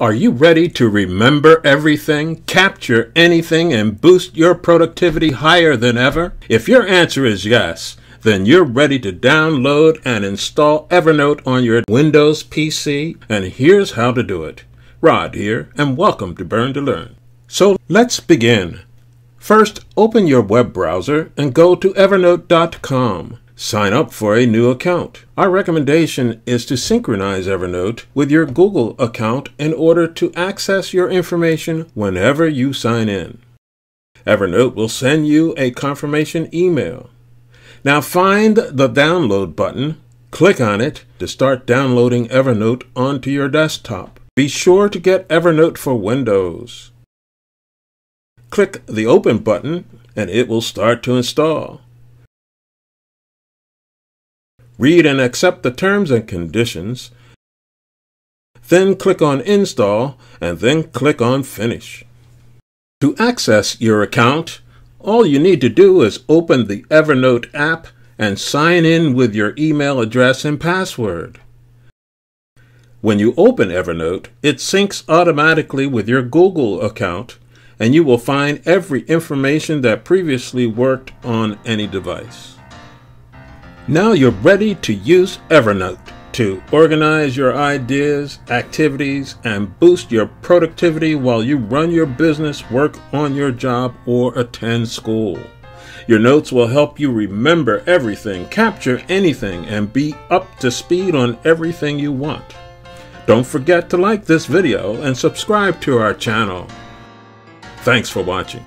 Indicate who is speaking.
Speaker 1: Are you ready to remember everything, capture anything, and boost your productivity higher than ever? If your answer is yes, then you're ready to download and install Evernote on your Windows PC, and here's how to do it. Rod here, and welcome to Burn to Learn. So let's begin. First, open your web browser and go to evernote.com. Sign up for a new account. Our recommendation is to synchronize Evernote with your Google account in order to access your information whenever you sign in. Evernote will send you a confirmation email. Now find the download button, click on it to start downloading Evernote onto your desktop. Be sure to get Evernote for Windows. Click the Open button and it will start to install. Read and accept the terms and conditions. Then click on Install and then click on Finish. To access your account, all you need to do is open the Evernote app and sign in with your email address and password. When you open Evernote, it syncs automatically with your Google account and you will find every information that previously worked on any device. Now you're ready to use Evernote to organize your ideas, activities, and boost your productivity while you run your business, work on your job, or attend school. Your notes will help you remember everything, capture anything, and be up to speed on everything you want. Don't forget to like this video and subscribe to our channel. Thanks for watching.